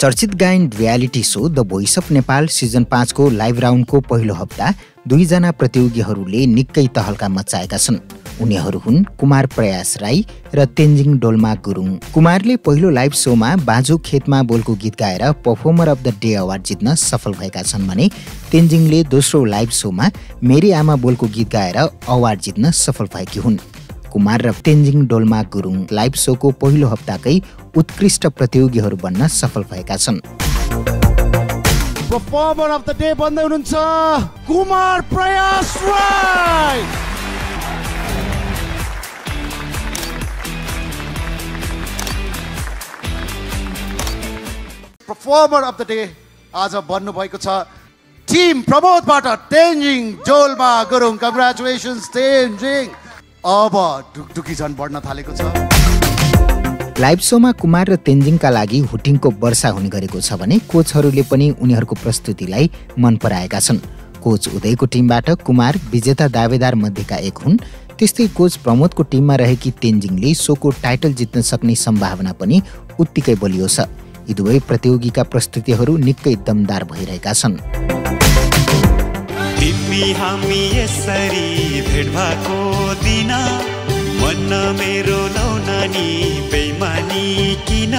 चर्चित गायन reality show the voice of Nepal season पाँचको लाइभ राउन्डको पहिलो हप्ता दुईजना प्रतियोगीहरूले निकै तहल्का मचाएका छन्। उनीहरू हुन् कुमार प्रयास राई र तेन्जिङ डोल्मा गुरुङ। कुमारले पहिलो लाइभ सोमा बाजु खेतमा बोलको गीत गाएर performer of the day award जित्न सफल भएका छन् भने तेन्जिङले दोस्रो लाइभ सोमा मेरी आमा बोलको गीत गाएर अवार्ड जित्न सफल भएकी हुन्। कुमार र तेन्जिङ डोल्मा गुरुङ लाइभ सोको पहिलो हप्ताकै उत्कृष्ट प्रतियोगीहरू बन्न सफल भएका छन्। पर्फर्मर अफ द डे बन्दै कुमार अफ द डे आज बन्नुभएको छ। टिम प्रमोदबाट तेन्जिङ जोलमा गुरुङ। कङ्ग्रेचुलेसन्स तेन्जिङ। अब ढुकढुकी झन् बढ्न थालेको छ। लाइभ सोमा कुमार र तेन्जिङका लागि हुटिङको वर्षा हुने गरेको छ भने कोचहरूले पनि उनीहरूको प्रस्तुतिलाई मन पराएका छन्। कोच उदयको टिमबाट कुमार विजेता दावेदार मध्येका एक हुन्। त्यस्तै कोच प्रमोदको टिममा रहेकी तेन्जिङले सोको टाइटल जित्न सक्ने सम्भावना पनि उत्तिकै बलियो छ। यी दुवै प्रतियोगीका प्रस्तुतिहरू निकै दमदार भइरहेका छन्। तिमी हामी यसरी भेट भएको दिन। मन मेरो लौनानी बेमानी किन?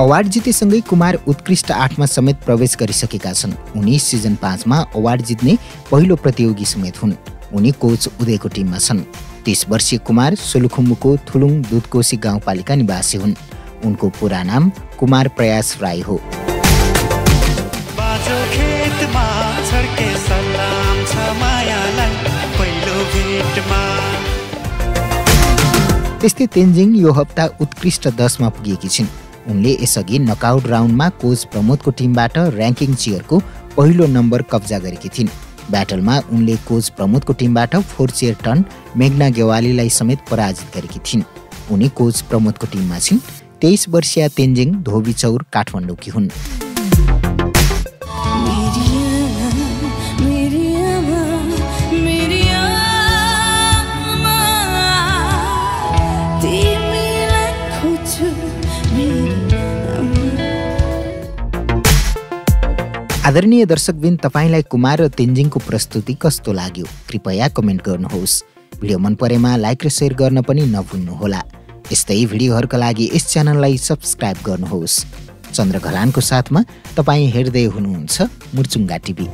अवार्ड जितेसँगै कुमार उत्कृष्ट आठमा समेत प्रवेश गरिसकेका छन्। उनी सिजन पाँचमा अवार्ड जित्ने पहिलो प्रतियोगी समेत हुन्। उनी कोच उदयको टिममा छन्। तिस वर्षीय कुमार सोलुखुम्बुको थुलुङ दुधकोशी गाउँपालिका निवासी हुन्। उनको पुरा नाम कुमार प्रयास राई हो। त्यस्तै तेन्जिङ यो हप्ता उत्कृष्ट दसमा पुगेकी छिन्। उनले यसअघि नकआउट राउन्डमा कोच प्रमोदको टिमबाट ऱ्याङ्किङ चियरको पहिलो नम्बर कब्जा गरेकी थिइन्। ब्याटलमा उनले कोच प्रमोदको टिमबाट फोर चेयर टन मेघना गेवालीलाई समेत पराजित गरेकी थिइन्। उनी कोच प्रमोदको टिममा छिन्। तेइस वर्षीय तेन्जिङ धोबी चौर काठमाडौँकी हुन्। आदरणीय दर्शकबिन तपाईँलाई कुमार र तेन्जिङको प्रस्तुति कस्तो लाग्यो? कृपया कमेन्ट गर्नुहोस्। भिडियो मन परेमा लाइक र सेयर गर्न पनि नभुल्नुहोला। यस्तै भिडियोहरूका लागि यस च्यानललाई सब्सक्राइब गर्नुहोस्। चन्द्र घलानको साथमा तपाईँ हेर्दै हुनुहुन्छ मुर्चुङ्गा टिभी।